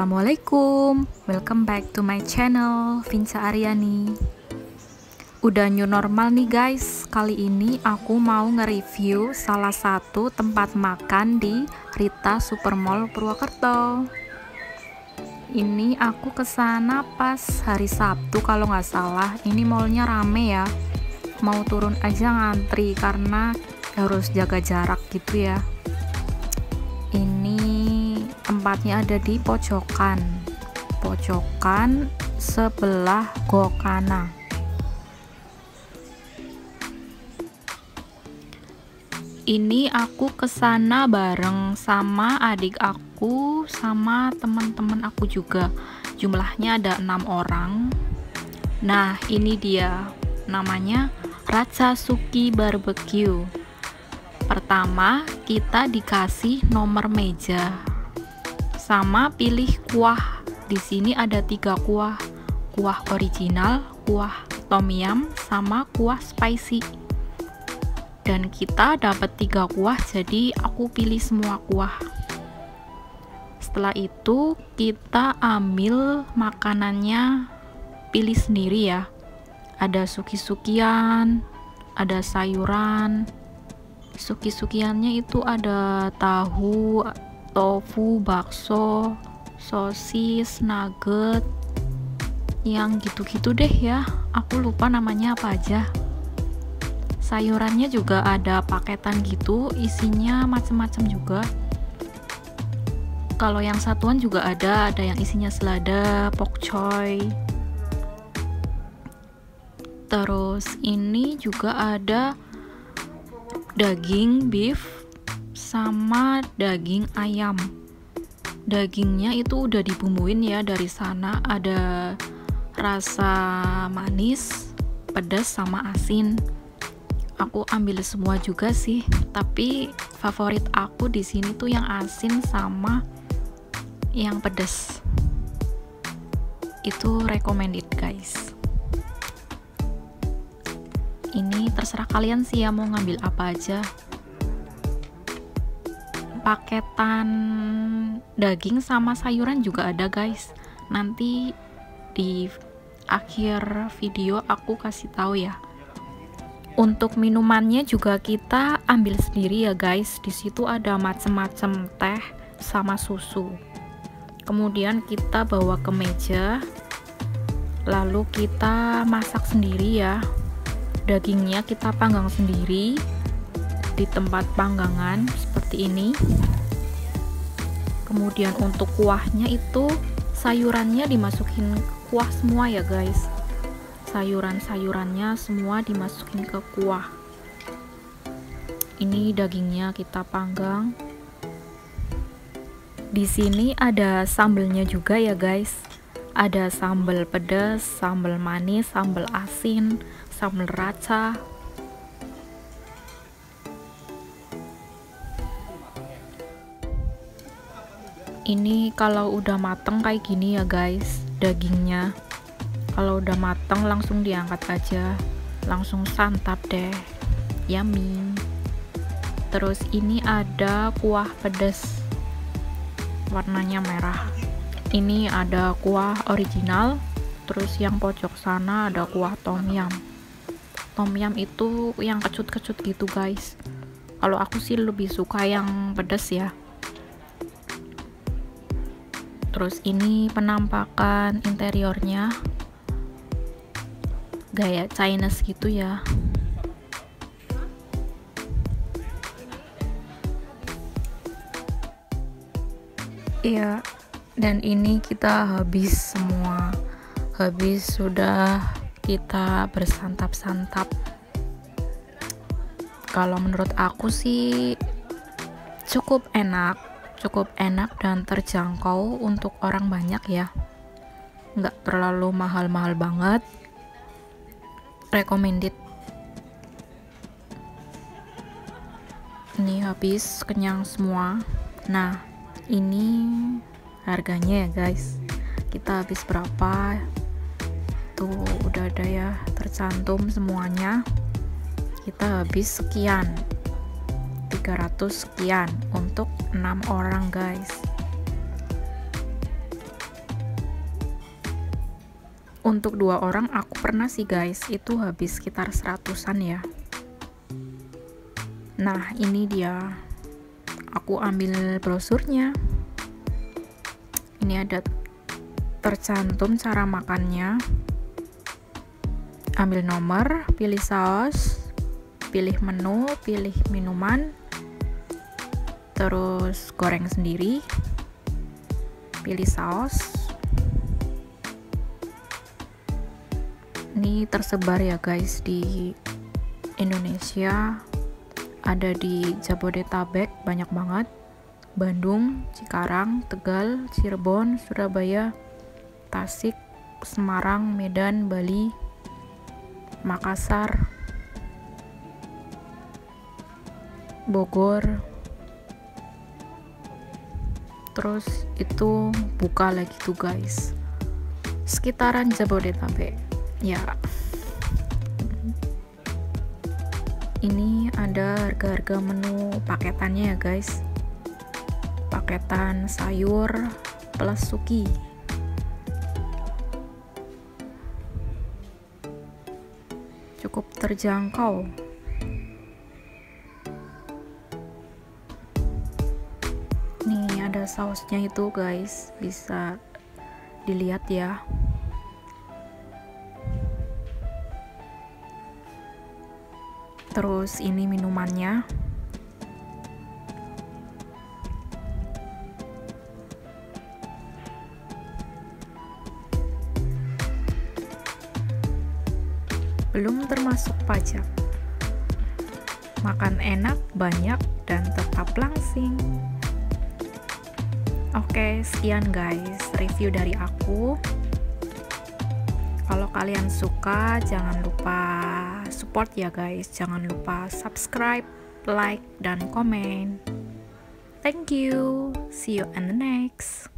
Assalamualaikum, welcome back to my channel Vinca Aryani Udah new normal nih guys, kali ini aku mau nge-review salah satu tempat makan di Rita Supermall Purwokerto. Ini aku ke sana pas hari Sabtu kalau nggak salah, ini mallnya rame ya. Mau turun aja ngantri karena harus jaga jarak gitu ya tempatnya ada di pojokan. Pojokan sebelah Gokana. Ini aku ke sana bareng sama adik aku sama teman-teman aku juga. Jumlahnya ada enam orang. Nah ini dia namanya Raja Suki Barbecue. Pertama kita dikasih nomor meja sama pilih kuah. Di sini ada tiga kuah, kuah original, kuah tom yum, sama kuah spicy. Dan kita dapat tiga kuah, jadi aku pilih semua kuah. Setelah itu kita ambil makanannya, pilih sendiri ya. Ada suki-sukian, ada sayuran. Suki-sukiannya itu ada tahu, tofu, bakso, sosis, nugget, yang gitu-gitu deh ya. Aku lupa namanya apa aja. Sayurannya juga ada paketan gitu, isinya macem-macem juga. Kalau yang satuan juga ada, ada yang isinya selada, pokcoy. Terus ini juga ada daging beef sama daging ayam. Dagingnya itu udah dibumbuin ya dari sana. Ada rasa manis pedas sama asin. Aku ambil semua juga sih tapi favorit aku di sini tuh yang asin sama yang pedas. Itu recommended guys. Ini terserah kalian sih ya mau ngambil apa aja paketan daging sama sayuran juga ada guys. Nanti di akhir video aku kasih tahu ya. Untuk minumannya juga kita ambil sendiri ya guys. Di situ ada macam-macam teh sama susu. Kemudian kita bawa ke meja. Lalu kita masak sendiri ya. Dagingnya kita panggang sendiri di tempat panggangan seperti ini. Kemudian untuk kuahnya itu sayurannya dimasukin kuah semua ya guys. Sayuran-sayurannya semua dimasukin ke kuah. Ini dagingnya kita panggang. Di sini ada sambelnya juga ya guys. Ada sambal pedas, sambal manis, sambal asin, sambal raca, ini kalau udah mateng kayak gini ya guys dagingnya. Kalau udah mateng langsung diangkat aja. Langsung santap deh. Yummy. Terus ini ada kuah pedas. Warnanya merah. Ini ada kuah original. Terus yang pojok sana ada kuah tom yum tom yum itu yang kecut-kecut gitu guys. Kalau aku sih lebih suka yang pedas ya terus ini penampakan interiornya. Gaya Chinese gitu ya. Iya dan ini kita habis semua. Habis sudah kita bersantap-santap. Kalau menurut aku sih cukup enak cukup enak dan terjangkau untuk orang banyak ya. Nggak terlalu mahal-mahal banget. Recommended. Ini habis kenyang semua. Nah ini harganya ya guys. Kita habis berapa? Tuh udah ada ya. Tercantum semuanya. Kita habis sekian 300 sekian untuk 6 orang guys. Untuk dua orang aku pernah sih guys. Itu habis sekitar seratusan ya. Nah ini dia. Aku ambil brosurnya. Ini ada tercantum cara makannya. Ambil nomor pilih saus pilih menu pilih minuman terus goreng sendiri pilih saus. Ini tersebar ya guys di Indonesia. Ada di Jabodetabek banyak banget. Bandung, Cikarang, Tegal, Cirebon, Surabaya, Tasik, Semarang, Medan, Bali, Makassar, Bogor, terus itu buka lagi tuh guys. Sekitaran Jabodetabek. Ya. Ini ada harga-harga menu paketannya ya guys. Paketan sayur plus suki. Cukup terjangkau sausnya itu guys bisa dilihat ya. Terus ini minumannya. Belum termasuk pajak. Makan enak banyak dan tetap langsing Oke, sekian guys review dari aku. Kalau kalian suka, jangan lupa support ya guys. Jangan lupa subscribe, like, dan komen. Thank you. See you in the next.